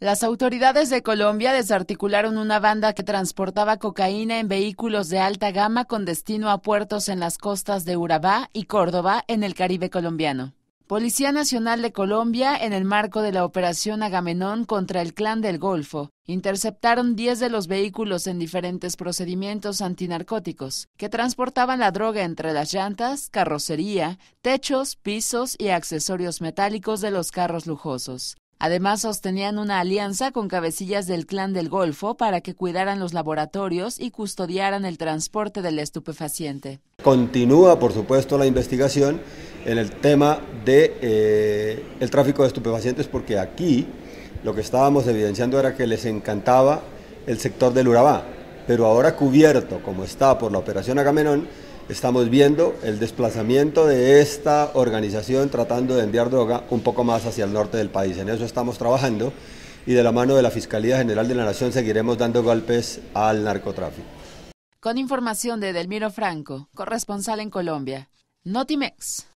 Las autoridades de Colombia desarticularon una banda que transportaba cocaína en vehículos de alta gama con destino a puertos en las costas de Urabá y Córdoba, en el Caribe colombiano. Policía Nacional de Colombia, en el marco de la operación Agamenón contra el Clan del Golfo, interceptaron 10 de los vehículos en diferentes procedimientos antinarcóticos, que transportaban la droga entre las llantas, carrocería, techos, pisos y accesorios metálicos de los carros lujosos. Además, sostenían una alianza con cabecillas del clan del Golfo para que cuidaran los laboratorios y custodiaran el transporte del estupefaciente. Continúa, por supuesto, la investigación en el tema del de, eh, tráfico de estupefacientes, porque aquí lo que estábamos evidenciando era que les encantaba el sector del Urabá, pero ahora cubierto, como está por la operación Agamenón, estamos viendo el desplazamiento de esta organización tratando de enviar droga un poco más hacia el norte del país. En eso estamos trabajando y de la mano de la Fiscalía General de la Nación seguiremos dando golpes al narcotráfico. Con información de Delmiro Franco, corresponsal en Colombia. Notimex.